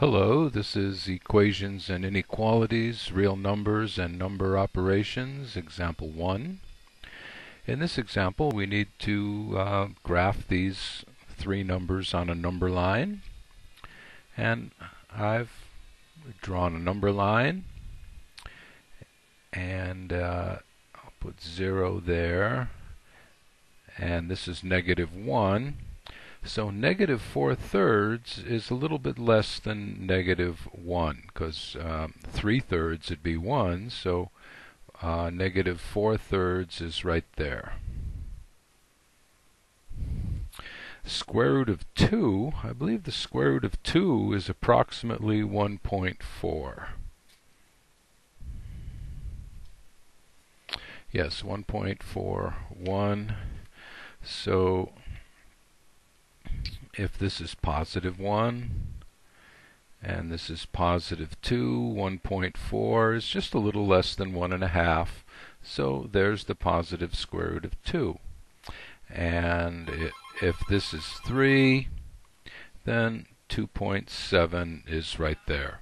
Hello, this is Equations and Inequalities, Real Numbers and Number Operations, Example 1. In this example, we need to uh, graph these three numbers on a number line. And I've drawn a number line. And uh, I'll put 0 there. And this is negative 1. So negative 4 thirds is a little bit less than negative 1 because um, 3 thirds would be 1 so uh, negative 4 thirds is right there. Square root of 2, I believe the square root of 2 is approximately 1.4. Yes, 1.41. So if this is positive 1 and this is positive 2, 1.4 is just a little less than 1.5. So there's the positive square root of 2. And it, if this is 3, then 2.7 is right there.